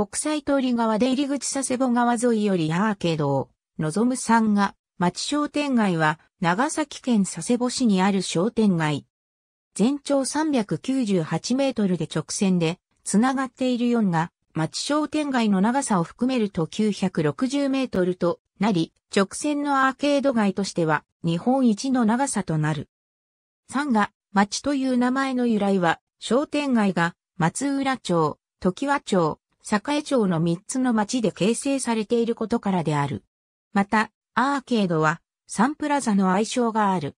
国際通り側で入り口佐世保川沿いよりアーケードを望む山が町商店街は長崎県佐世保市にある商店街。全長398メートルで直線でつながっている4が町商店街の長さを含めると960メートルとなり、直線のアーケード街としては日本一の長さとなる。3が町という名前の由来は商店街が松浦町、時和町、栄町の3つの町で形成されていることからである。また、アーケードはサンプラザの愛称がある。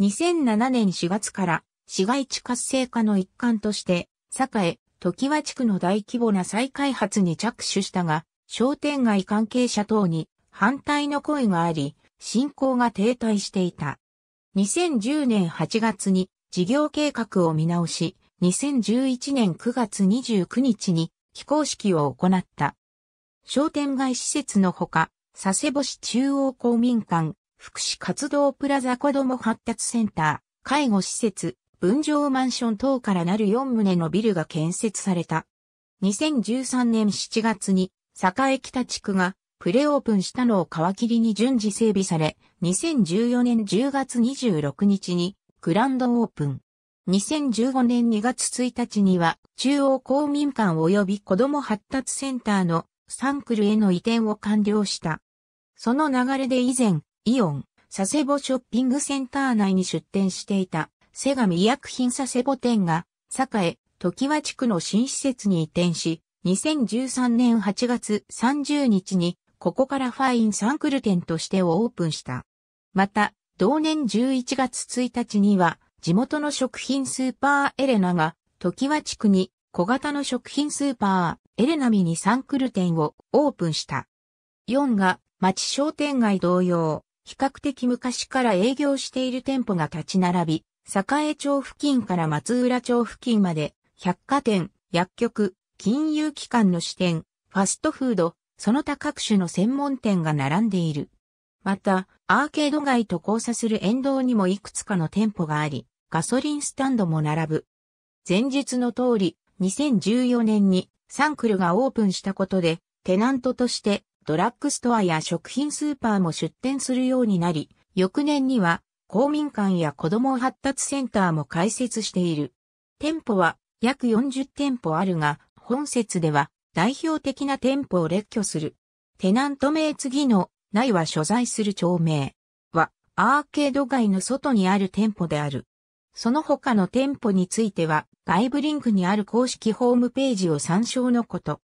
2007年4月から市街地活性化の一環として、栄、時和地区の大規模な再開発に着手したが、商店街関係者等に反対の声があり、進行が停滞していた。2010年8月に事業計画を見直し、2011年9月29日に非公式を行った。商店街施設のほか、佐世保市中央公民館、福祉活動プラザ子ども発達センター、介護施設、分譲マンション等からなる4棟のビルが建設された。2013年7月に、栄北地区がプレオープンしたのを皮切りに順次整備され、2014年10月26日にグランドオープン。2015年2月1日には中央公民館及び子ども発達センターのサンクルへの移転を完了した。その流れで以前、イオン、佐世保ショッピングセンター内に出店していた、セガミ医薬品佐世保店が、栄、時和地区の新施設に移転し、2013年8月30日に、ここからファインサンクル店としてオープンした。また、同年11月1日には、地元の食品スーパーエレナが、時和地区に小型の食品スーパーエレナミにサンクル店をオープンした。4が町商店街同様、比較的昔から営業している店舗が立ち並び、栄町付近から松浦町付近まで、百貨店、薬局、金融機関の支店、ファストフード、その他各種の専門店が並んでいる。また、アーケード街と交差する沿道にもいくつかの店舗があり、ガソリンスタンドも並ぶ。前述の通り、2014年にサンクルがオープンしたことで、テナントとしてドラッグストアや食品スーパーも出店するようになり、翌年には公民館や子供発達センターも開設している。店舗は約40店舗あるが、本節では代表的な店舗を列挙する。テナント名次の内は所在する町名はアーケード街の外にある店舗である。その他の店舗については外部リンクにある公式ホームページを参照のこと。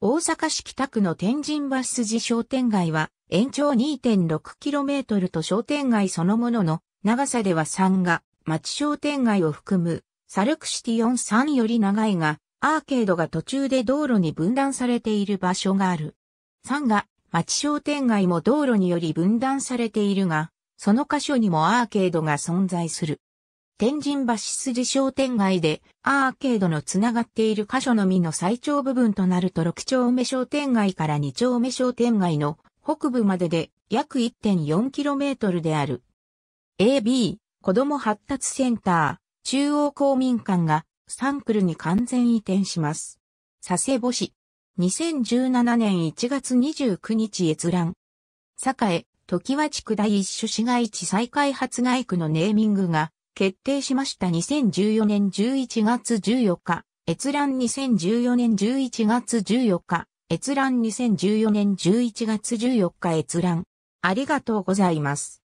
大阪市北区の天神橋筋商店街は延長 2.6km と商店街そのものの長さでは3が町商店街を含むサルクシティ4 3より長いがアーケードが途中で道路に分断されている場所がある。3が町商店街も道路により分断されているが、その箇所にもアーケードが存在する。天神橋筋商店街でアーケードのつながっている箇所のみの最長部分となると6丁目商店街から2丁目商店街の北部までで約 1.4km である。AB 子供発達センター中央公民館がサンクルに完全移転します。佐世保市2017年1月29日閲覧。栄、時和地区第一種市街地再開発街区のネーミングが決定しました2014年11月14日、閲覧2014年11月14日、閲覧2014年11月14日閲覧。ありがとうございます。